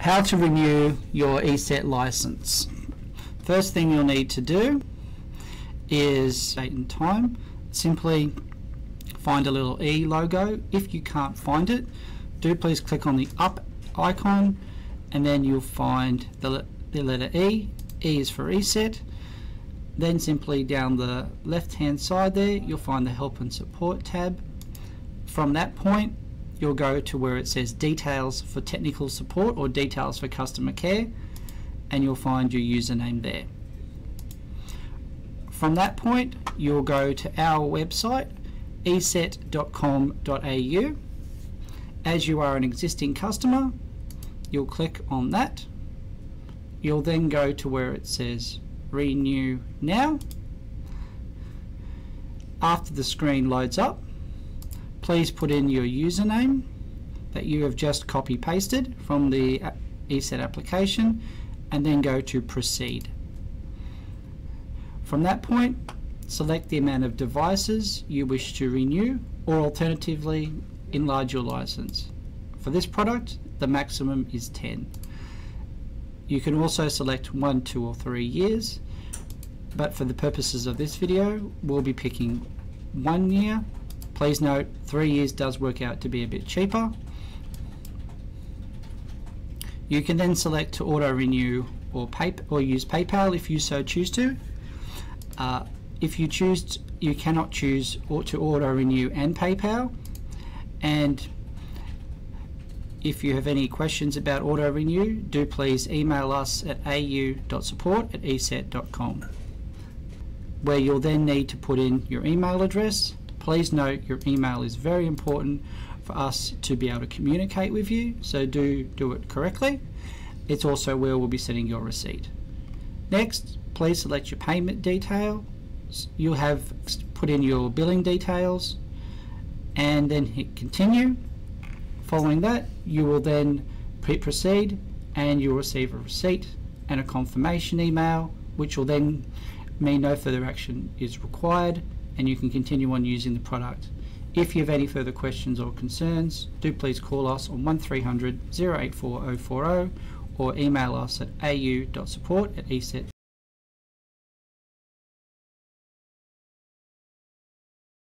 How to renew your ESET license. First thing you'll need to do is date and time. Simply find a little E logo. If you can't find it, do please click on the up icon and then you'll find the, the letter E. E is for ESET. Then simply down the left hand side there you'll find the help and support tab. From that point you'll go to where it says details for technical support or details for customer care and you'll find your username there. From that point you'll go to our website eset.com.au as you are an existing customer you'll click on that. You'll then go to where it says renew now. After the screen loads up please put in your username that you have just copy pasted from the ESET application and then go to proceed. From that point select the amount of devices you wish to renew or alternatively enlarge your license. For this product the maximum is 10. You can also select 1, 2 or 3 years but for the purposes of this video we'll be picking 1 year Please note, three years does work out to be a bit cheaper. You can then select to auto renew or pay or use PayPal if you so choose to. Uh, if you choose, you cannot choose or to auto renew and PayPal. And if you have any questions about auto renew, do please email us at au.support at eset.com, where you'll then need to put in your email address Please note your email is very important for us to be able to communicate with you, so do do it correctly. It's also where we'll be sending your receipt. Next, please select your payment detail. You'll have put in your billing details and then hit continue. Following that, you will then proceed and you'll receive a receipt and a confirmation email, which will then mean no further action is required and you can continue on using the product. If you have any further questions or concerns, do please call us on 1300 084 040 or email us at au.support at eset